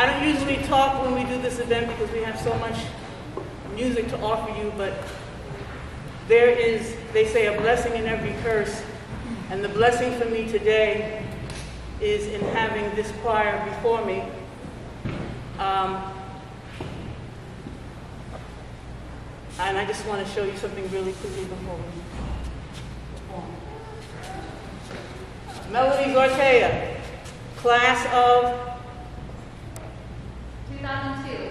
I don't usually talk when we do this event because we have so much music to offer you, but there is, they say, a blessing in every curse. And the blessing for me today is in having this choir before me. Um, and I just want to show you something really quickly before we perform. Melody Ortega, class of 2002.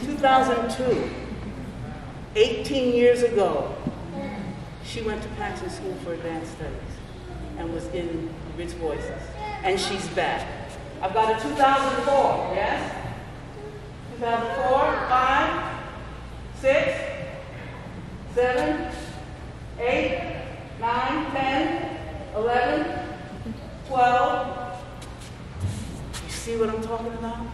2002, 18 years ago, she went to Paxton School for Advanced Studies and was in Ritz Voices. And she's back. I've got a 2004, yes? 2004, 5, 6, 7, 8, 9, 10, 11, 12. You see what I'm talking about?